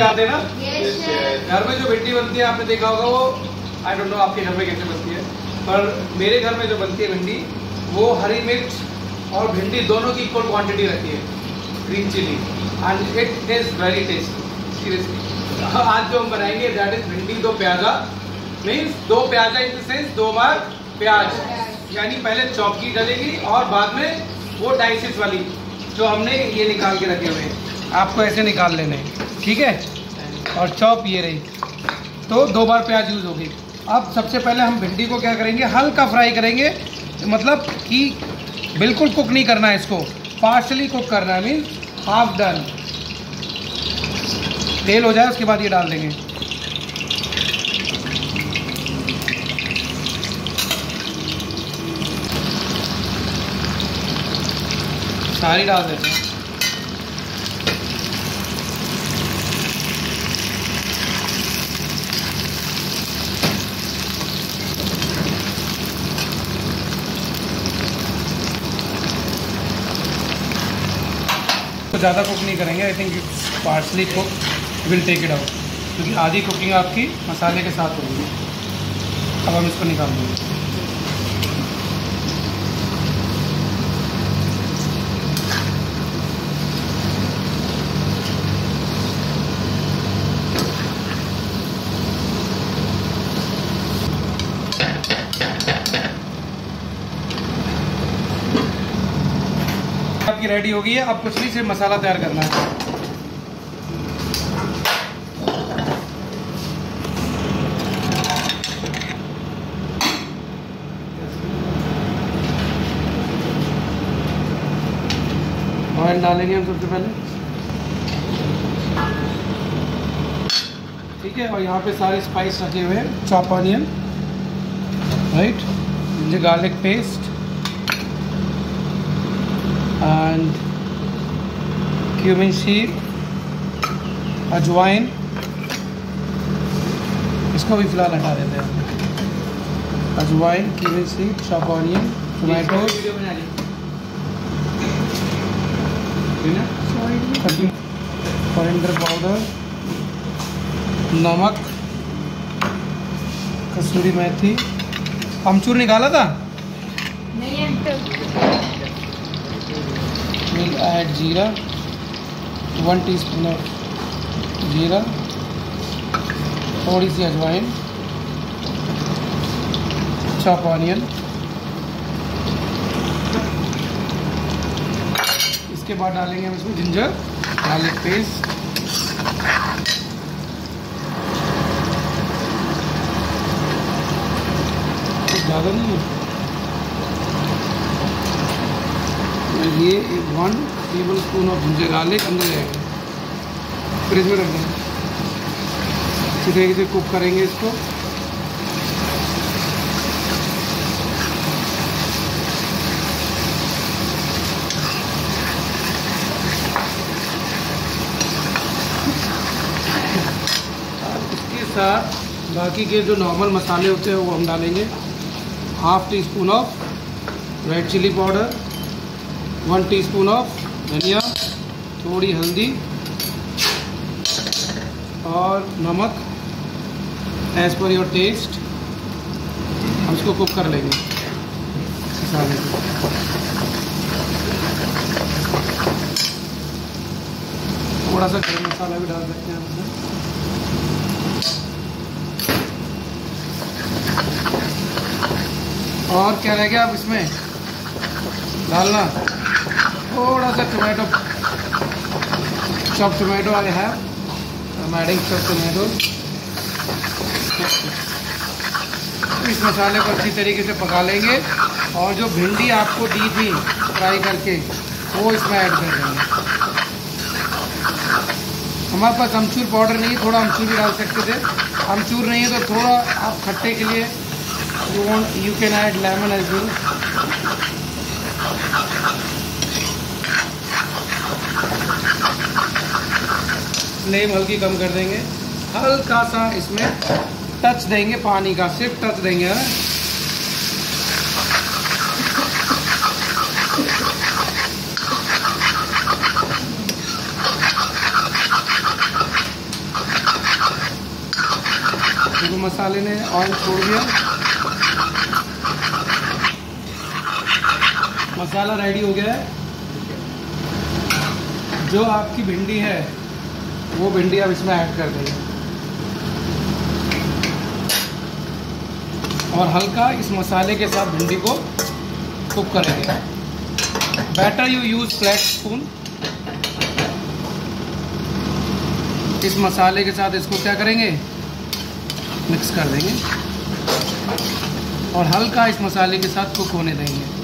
खाते हैं ना? घर में जो भिंडी बनती है आपने देखा होगा वो आई डोंट नो आपके घर में कैसे बनती है पर मेरे घर में जो बनती है भिंडी वो हरी मिर्च और भिंडी दोनों की इक्वल क्वांटिटी रहती है green chilli and it is very tasty seriously आज जो हम बनाएँगे दैट इज़ भिंडी, दो प्याजा। मीन्स दो प्याजा इन सेंस दो बार प्याज। यानी पहले चौकी डलेगी और बाद में वो डाइसिस वाली, जो हमने ये निकाल के रखे हुए हैं। आपको ऐसे निकाल लेने हैं, ठीक है? और चॉप ये रही। तो दो बार प्याज यूज़ होगी। अब सबसे पहले हम भिंडी को क्या करेंगे? हल्का फ्राई करेंगे। मतलब कि बिल्कुल कुक नहीं करना है इसको। पार्शली कुक करना है मीन हाफ़ डन तेल हो जाए, उसके बाद ये डाल देंगे। सारी डाल देते हैं। ज़्यादा कुक नहीं करेंगे I think parsley cook will take it out क्योंकि आधी कुकिंग आपकी मसाले के साथ होगी। अब हम इसको निकाल देंगे। आपकी रेडी हो गई है अब कुछ नहीं सिर्फ़ मसाला तैयार करना है। ऑयल डालेंगे हम सबसे पहले। ठीक है और यहाँ पे सारे स्पाइस रखे हुए हैं chop onion right ginger garlic paste and cumin seed अजवाइन इसको भी फ़िलहाल हटा देते हैं। अजवाइन cumin seed chop onion tomato coriander powder नमक कसूरी मेथी अमचूर निकाला था we'll add जीरा वन टीस्पून ऑफ़ जीरा थोड़ी सी अजवाइन चॉप ऑनियन इसके बाद डालेंगे हम इसमें जिंजर गार्लिक पेस्ट ज़्यादा नहीं है। ये one tablespoon of ginger garlic अंदर जाएगा फ्रिज में रख देंगे। अच्छी तरीके से कुक करेंगे इसको। साथ बाकी के जो नॉर्मल मसाले होते हैं, वो हम डालेंगे। Half teaspoon of red chilli powder one teaspoon of धनिया, थोड़ी हल्दी और नमक एज पर योर टेस्ट हम इसको कुक कर लेंगे। मसाले को। थोड़ा सा गर्म मसाला भी डाल सकते हैं हम और क्या रह गया अब इसमें? डालना। थोड़ा सा tomato chop tomato I am adding chop tomato इस मसाले को अच्छी तरीके से पका लेंगे। और जो भिंडी आपको दी थी फ्राई करके, वो इसमें ऐड कर देंगे। हमारे पास अमचूर पाउडर नहीं है, थोड़ा अमचूर भी डाल सकते थे। अमचूर नहीं है तो थोड़ा आप खट्टे के लिए you want you can add lemon as well flame हल्की कम कर देंगे। हल्का सा इसमें टच देंगे पानी का, सिर्फ़ टच देंगे। देखो मसाले ने ऑयल छोड़ दिया। मसाला रेडी हो गया है। जो आपकी भिंडी है, वो भिंडी आप इसमें ऐड कर देंगे। और हल्का इस मसाले के साथ भिंडी को कुक करेंगे। Better you use flat spoon इस मसाले के साथ इसको क्या करेंगे? मिक्स कर देंगे। और हल्का इस मसाले के साथ कुक होने देंगे।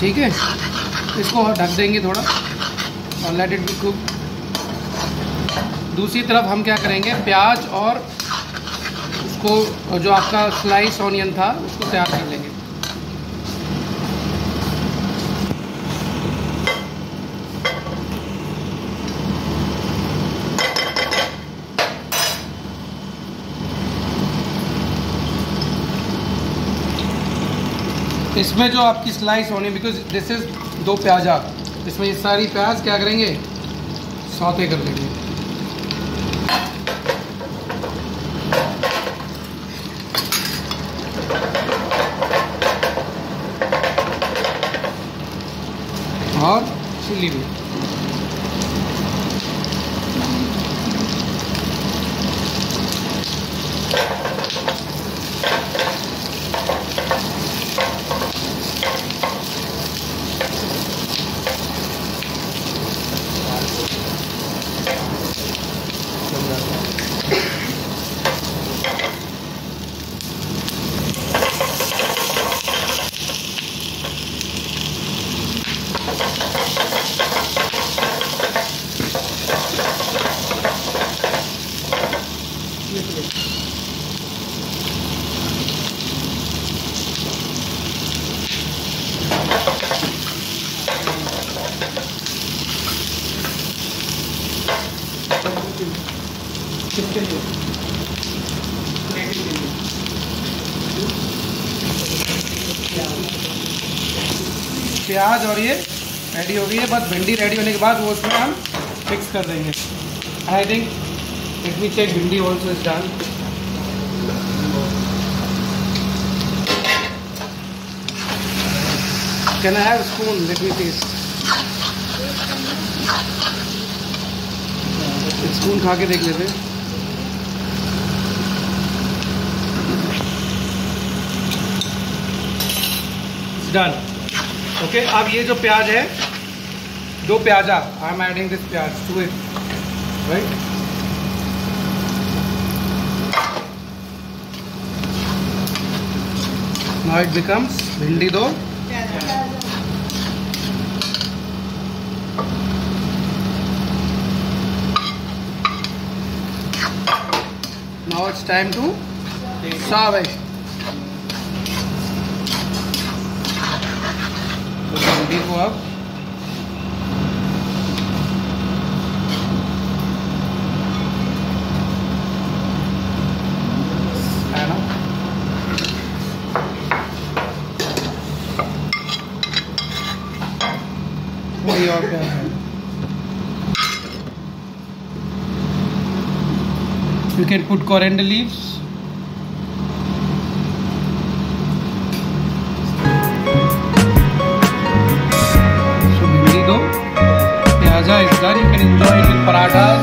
ठीक है? इसको ढक देंगे थोड़ा। और लेट इट बी कुक दूसरी तरफ़ हम क्या करेंगे? प्याज और उसको, जो आपका स्लाइस ऑनियन था, उसको तैयार कर लेंगे। इसमें जो आपकी स्लाइस होनी बिकॉज़ दिस इज़ दो प्याजा इसमें ये सारी प्याज क्या करेंगे? सौते कर देंगे। और चिल्ली भी। प्याज और ये रेडी हो गई है। बस भिंडी रेडी होने के बाद वो उसमें हम मिक्स कर देंगे। I think let me check bhindi also is done can I have spoon let me taste spoon खा के देख लेते डन ओके अब ये जो प्याज है दो प्याजा I am adding this pyaz to it right now it becomes bhindi दो। Now it's time to serve it भिंडी को है है You can put coriander leaves. You Jari Kinitoi with Paradas.